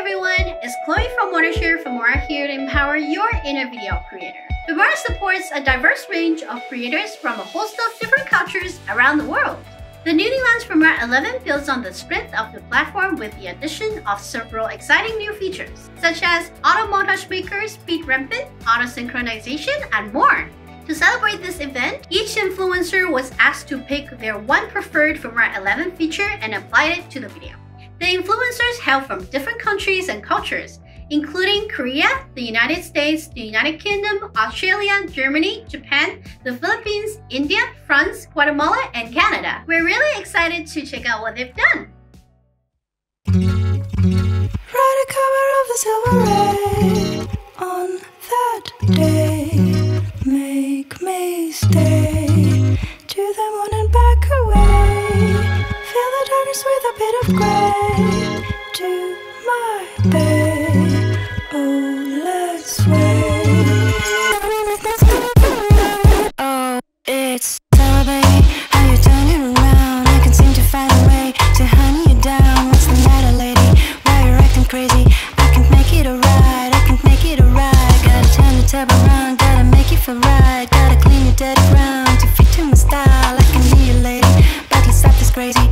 everyone, it's Chloe from Wondershare Filmora here to empower your inner video creator. Filmora supports a diverse range of creators from a host of different cultures around the world. The newly launched Filmora 11 builds on the strength of the platform with the addition of several exciting new features, such as auto montage maker, speed ramping, auto synchronization, and more. To celebrate this event, each influencer was asked to pick their one preferred Filmora 11 feature and apply it to the video. The influencers hail from different countries and cultures, including Korea, the United States, the United Kingdom, Australia, Germany, Japan, the Philippines, India, France, Guatemala, and Canada. We're really excited to check out what they've done. Darkness with a bit of gray to my bay. Oh, let's wait. Oh, it's baby. How you turn it around? I can seem to find a way to honey you down. What's the matter, lady? Why you acting crazy? I can make it alright. I can make it alright. Gotta turn the tab around. Gotta make it feel right. Gotta clean your dirty ground to fit to my style. I can be your lady, but let's stop this crazy.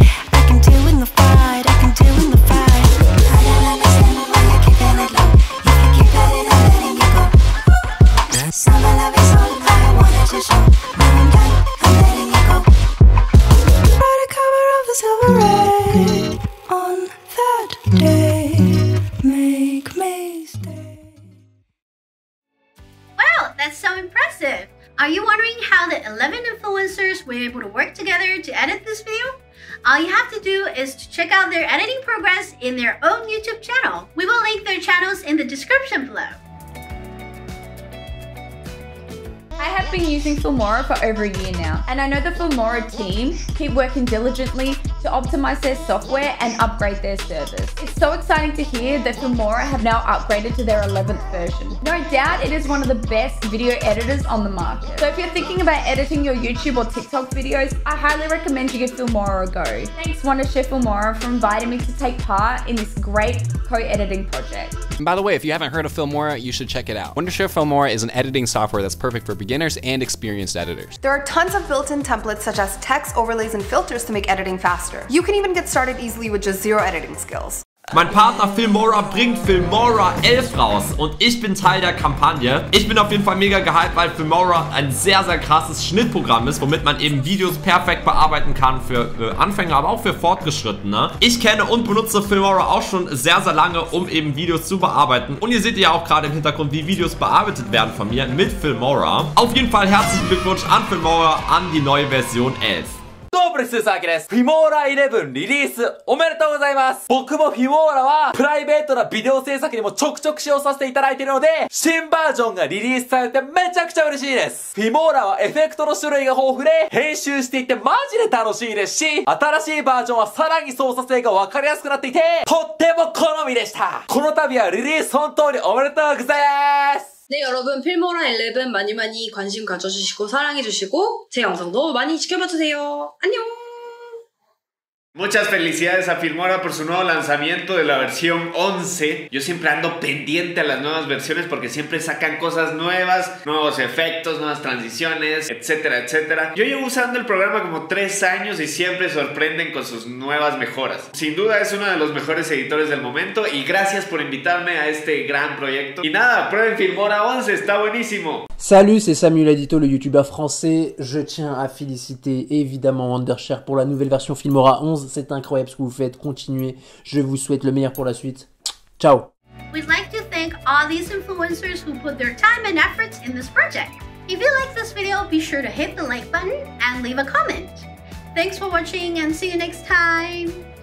Are you wondering how the 11 influencers were able to work together to edit this video? All you have to do is to check out their editing progress in their own YouTube channel. We will link their channels in the description below. I have been using Filmora for over a year now, and I know the Filmora team keep working diligently to optimize their software and upgrade their service. It's so exciting to hear that Filmora have now upgraded to their 11th version. No doubt it is one of the best video editors on the market. So if you're thinking about editing your YouTube or TikTok videos, I highly recommend you give Filmora a go. Thanks Wondershare Filmora for inviting me to take part in this great co-editing project. And by the way, if you haven't heard of Filmora, you should check it out. Wondershare Filmora is an editing software that's perfect for beginners and experienced editors. There are tons of built-in templates such as text, overlays, and filters to make editing faster. You can even get started easily with just zero editing skills. Mein Partner Filmora bringt Filmora 11 raus und ich bin Teil der Kampagne. Ich bin auf jeden Fall mega gehypt, weil Filmora ein sehr, sehr krasses Schnittprogramm ist, womit man eben Videos perfekt bearbeiten kann für Anfänger, aber auch für Fortgeschrittene. Ich kenne und benutze Filmora auch schon sehr, sehr lange, um eben Videos zu bearbeiten. Und ihr seht ja auch gerade im Hintergrund, wie Videos bearbeitet werden von mir mit Filmora. Auf jeden Fall herzlichen Glückwunsch an Filmora an die neue Version 11. どうもです、スーサーキです。フィモーラ11リリースおめでとうございます。僕もフィモーラはプライベートなビデオ制作にもちょくちょく使用させていただいているので、新バージョンがリリースされてめちゃくちゃ嬉しいです。フィモーラはエフェクトの種類が豊富で、編集していてマジで楽しいですし、新しいバージョンはさらに操作性がわかりやすくなっていて、とっても好みでした。この度はリリース本当におめでとうございます。 네, 여러분, 필모라 11 많이 많이 관심 가져주시고 사랑해주시고 제 영상도 많이 지켜봐주세요. 안녕! Muchas felicidades a Filmora por su nuevo lanzamiento de la versión 11. Yo siempre ando pendiente a las nuevas versiones porque siempre sacan cosas nuevas, nuevos efectos, nuevas transiciones, etcétera, etcétera. Yo llevo usando el programa como 3 años y siempre sorprenden con sus nuevas mejoras. Sin duda es uno de los mejores editores del momento y gracias por invitarme a este gran proyecto. Y nada, prueben Filmora 11, está buenísimo. Salut, c'est Samuel Adito, le youtubeur français. Je tiens à féliciter évidemment Wondershare pour la nouvelle version Filmora 11. C'est incroyable ce que vous faites. Continuez. Je vous souhaite le meilleur pour la suite. Ciao. We'd like to thank all these influencers who put their time and efforts in this project. If you like this video, be sure to hit the like button and leave a comment. Thanks for watching and see you next time!